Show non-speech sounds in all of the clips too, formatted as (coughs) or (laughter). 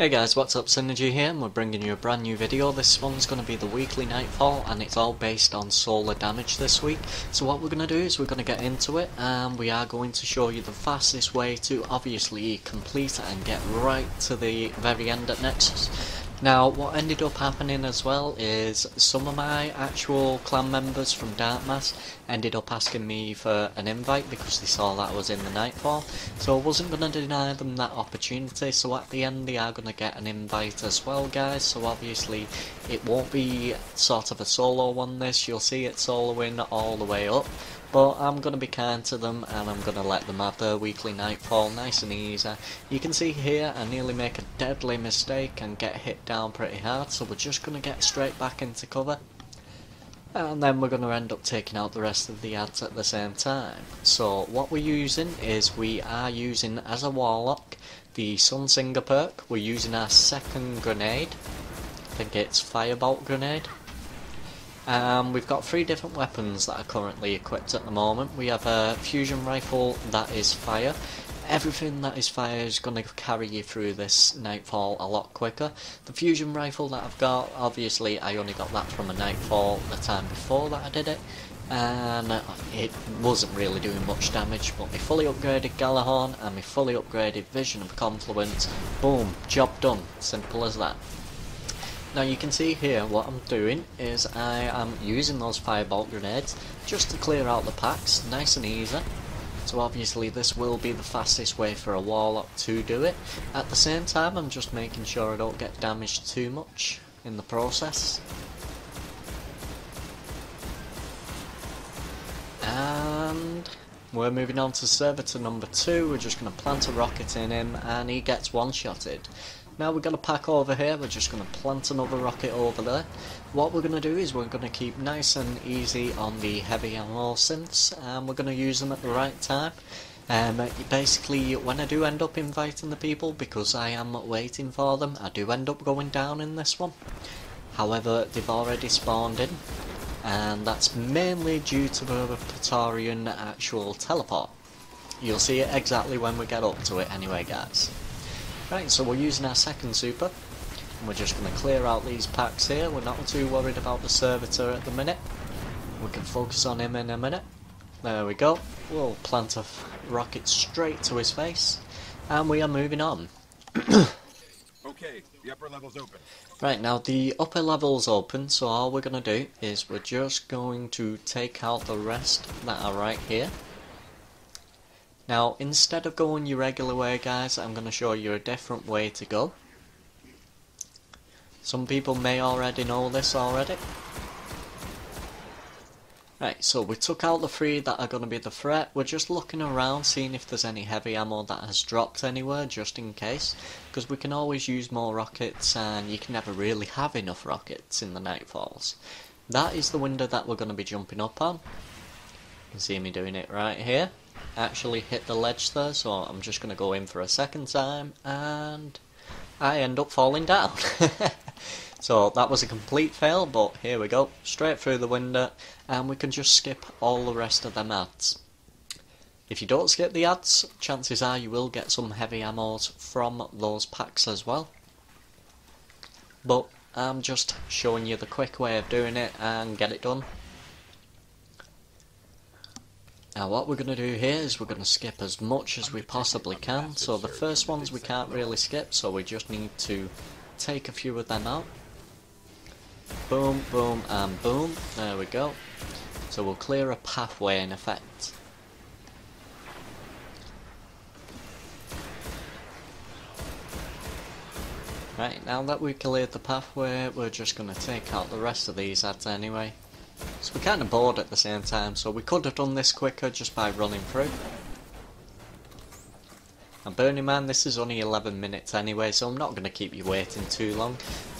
Hey guys, what's up? Synergy here, and we're bringing you a brand new video. This one's going to be the weekly Nightfall, and it's all based on solar damage this week. So what we're going to do is we're going to get into it, and we are going to show you the fastest way to obviously complete and get right to the very end at Nexus. Now, what ended up happening as well is some of my actual clan members from Darkmass ended up asking me for an invite because they saw that I was in the Nightfall. So I wasn't going to deny them that opportunity, so at the end they are going to get an invite as well, guys. So obviously it won't be sort of a solo one this, you'll see it soloing all the way up. But I'm going to be kind to them and I'm going to let them have their weekly nightfall nice and easy. You can see here I nearly make a deadly mistake and get hit down pretty hard so we're just going to get straight back into cover. And then we're going to end up taking out the rest of the ads at the same time. So what we're using is we are using as a warlock the Sunsinger perk. We're using our second grenade. I think it's Firebolt grenade. Um, we've got three different weapons that are currently equipped at the moment. We have a fusion rifle that is fire. Everything that is fire is going to carry you through this nightfall a lot quicker. The fusion rifle that I've got, obviously I only got that from a nightfall the time before that I did it. And it wasn't really doing much damage, but my fully upgraded Gjallarhorn and my fully upgraded Vision of Confluence, boom, job done. Simple as that. Now you can see here what I'm doing is I am using those firebolt grenades just to clear out the packs, nice and easy. So obviously this will be the fastest way for a warlock to do it. At the same time I'm just making sure I don't get damaged too much in the process. And we're moving on to servitor number two, we're just going to plant a rocket in him and he gets one-shotted. Now we've got a pack over here, we're just going to plant another rocket over there. What we're going to do is we're going to keep nice and easy on the heavy ammo synths, and we're going to use them at the right time. Um, basically, when I do end up inviting the people, because I am waiting for them, I do end up going down in this one. However, they've already spawned in, and that's mainly due to the Praetorian actual teleport. You'll see it exactly when we get up to it anyway, guys. Right, so we're using our second super. And we're just going to clear out these packs here. We're not too worried about the servitor at the minute. We can focus on him in a minute. There we go. We'll plant a rocket straight to his face. And we are moving on. (coughs) okay, the upper level's open. Right, now the upper level's open, so all we're going to do is we're just going to take out the rest that are right here. Now, instead of going your regular way, guys, I'm going to show you a different way to go. Some people may already know this already. Right, so we took out the three that are going to be the threat. We're just looking around, seeing if there's any heavy ammo that has dropped anywhere, just in case. Because we can always use more rockets, and you can never really have enough rockets in the Nightfalls. That is the window that we're going to be jumping up on. You can see me doing it right here actually hit the ledge there, so I'm just going to go in for a second time, and I end up falling down. (laughs) so that was a complete fail, but here we go, straight through the window, and we can just skip all the rest of them ads. If you don't skip the ads, chances are you will get some heavy ammos from those packs as well. But I'm just showing you the quick way of doing it and get it done. Now what we're going to do here is we're going to skip as much as we possibly can. So the first ones we can't really skip, so we just need to take a few of them out. Boom, boom, and boom. There we go. So we'll clear a pathway in effect. Right, now that we've cleared the pathway, we're just going to take out the rest of these ads anyway. So we're kind of bored at the same time, so we could have done this quicker just by running through. And Burning Man, this is only 11 minutes anyway, so I'm not going to keep you waiting too long.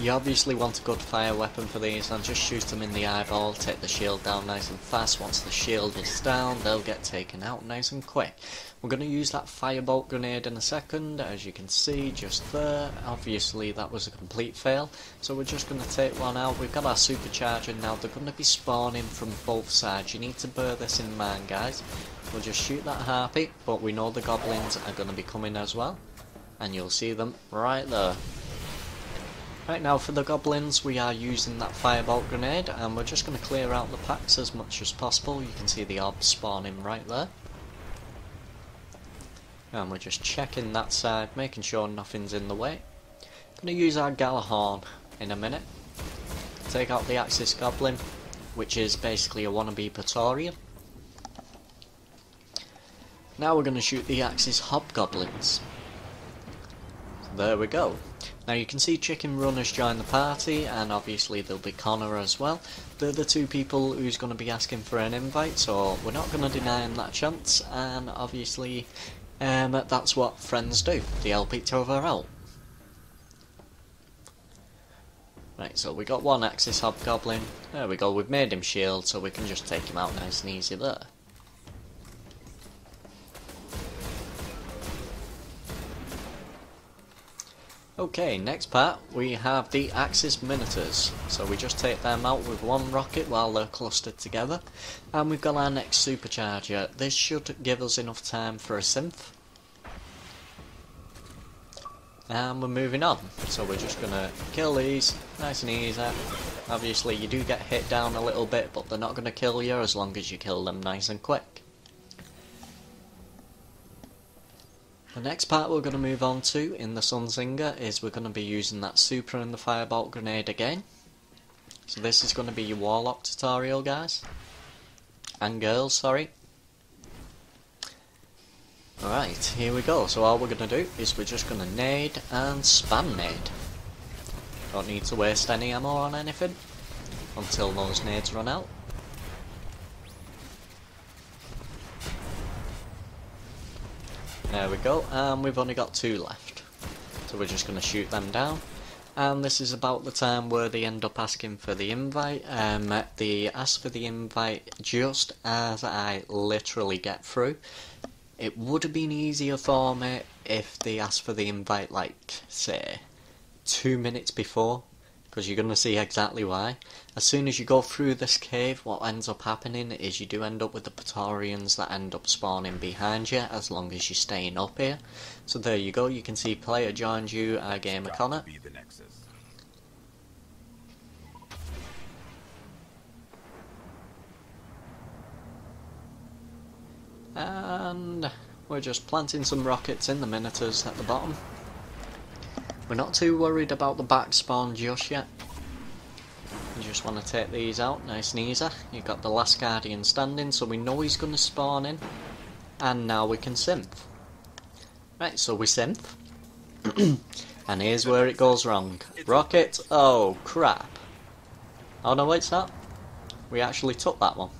You obviously want a good fire weapon for these, and just shoot them in the eyeball, take the shield down nice and fast. Once the shield is down, they'll get taken out nice and quick. We're going to use that firebolt grenade in a second, as you can see just there. Obviously that was a complete fail, so we're just going to take one out. We've got our supercharger now, they're going to be spawning from both sides. You need to bear this in mind guys. We'll just shoot that harpy, but we know the goblins are going to be coming as well. And you'll see them right there. Right now for the goblins we are using that firebolt grenade and we're just going to clear out the packs as much as possible. You can see the orbs spawning right there. And we're just checking that side, making sure nothing's in the way. Going to use our Gjallarhorn in a minute. Take out the Axis Goblin, which is basically a wannabe Praetorian. Now we're going to shoot the Axis Hobgoblins. There we go. Now you can see Chicken Run has joined the party, and obviously there'll be Connor as well. They're the two people who's going to be asking for an invite, so we're not going to deny him that chance, and obviously um, that's what friends do. They help each other out. Right, so we got one Axis Hobgoblin. There we go, we've made him shield, so we can just take him out nice and easy there. Okay, next part, we have the Axis Minotaurs. So we just take them out with one rocket while they're clustered together. And we've got our next supercharger. This should give us enough time for a synth. And we're moving on. So we're just gonna kill these, nice and easy. Obviously you do get hit down a little bit, but they're not gonna kill you as long as you kill them nice and quick. The next part we're going to move on to in the Sunsinger is we're going to be using that super and the firebolt grenade again. So this is going to be your warlock tutorial guys. And girls, sorry. Alright, here we go. So all we're going to do is we're just going to nade and spam nade. Don't need to waste any ammo on anything until those nades run out. There we go, and we've only got two left. So we're just going to shoot them down. And this is about the time where they end up asking for the invite. Um, they ask for the invite just as I literally get through. It would have been easier for me if they asked for the invite, like, say, two minutes before because you're going to see exactly why. As soon as you go through this cave, what ends up happening is you do end up with the Praetorians that end up spawning behind you as long as you're staying up here. So there you go, you can see player joined you, uh, Gamer Connor. And we're just planting some rockets in the Minotaurs at the bottom. We're not too worried about the back spawn just yet. You just want to take these out, nice and easy. You've got the last Guardian standing, so we know he's going to spawn in. And now we can synth. Right, so we synth. (clears throat) and here's where it goes wrong. Rocket, oh crap. Oh no, it's not. We actually took that one.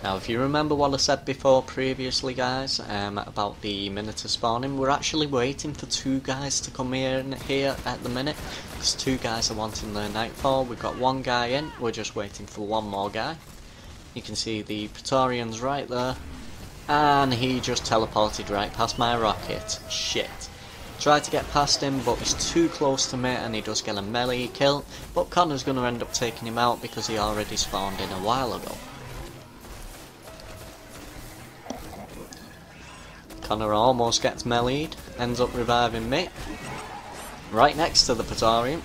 Now if you remember what I said before previously guys um, about the Minotaur spawning, we're actually waiting for two guys to come in here at the minute because two guys are wanting their nightfall, we've got one guy in, we're just waiting for one more guy. You can see the Praetorians right there and he just teleported right past my rocket, shit. Tried to get past him but he's too close to me and he does get a melee kill but Connor's going to end up taking him out because he already spawned in a while ago. Connor almost gets meleeed, ends up reviving me. Right next to the Praetorian.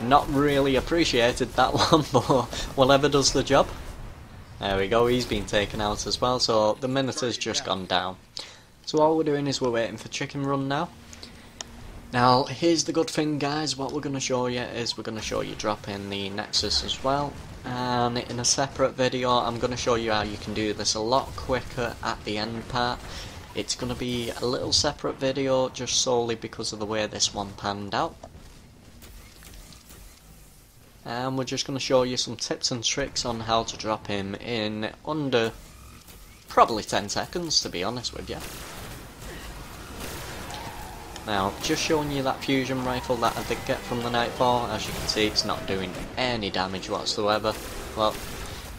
Not really appreciated that (laughs) one, but whatever does the job. There we go, he's been taken out as well, so the Minotaur's just gone down. So all we're doing is we're waiting for Chicken Run now. Now, here's the good thing guys, what we're going to show you is we're going to show you dropping the Nexus as well and in a separate video I'm going to show you how you can do this a lot quicker at the end part. It's going to be a little separate video just solely because of the way this one panned out. And we're just going to show you some tips and tricks on how to drop him in under probably 10 seconds to be honest with you now, just showing you that fusion rifle that I did get from the Nightfall, as you can see it's not doing any damage whatsoever. Well,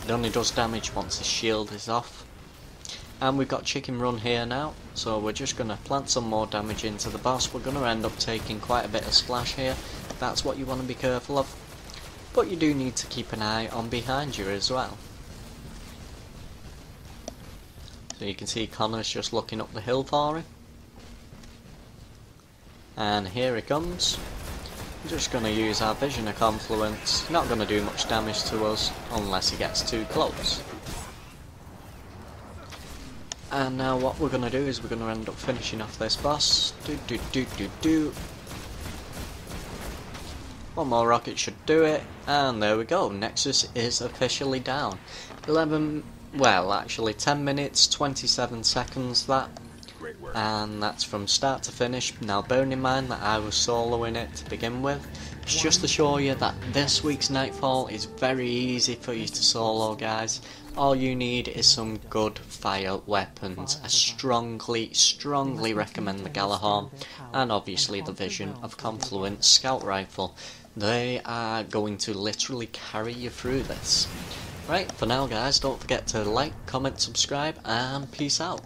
it only does damage once his shield is off. And we've got Chicken Run here now, so we're just going to plant some more damage into the boss. We're going to end up taking quite a bit of splash here, that's what you want to be careful of. But you do need to keep an eye on behind you as well. So you can see Connor's just looking up the hill for him. And here he comes. Just gonna use our Vision of Confluence. Not gonna do much damage to us unless he gets too close. And now what we're gonna do is we're gonna end up finishing off this boss. Do do do do do. One more rocket should do it, and there we go. Nexus is officially down. 11, well, actually 10 minutes, 27 seconds that. And that's from start to finish. Now, bearing in mind that I was soloing it to begin with, it's just to show you that this week's Nightfall is very easy for you to solo, guys. All you need is some good fire weapons. I strongly, strongly recommend the Gjallarhorn, and obviously the Vision of Confluence Scout Rifle. They are going to literally carry you through this. Right, for now guys, don't forget to like, comment, subscribe, and peace out.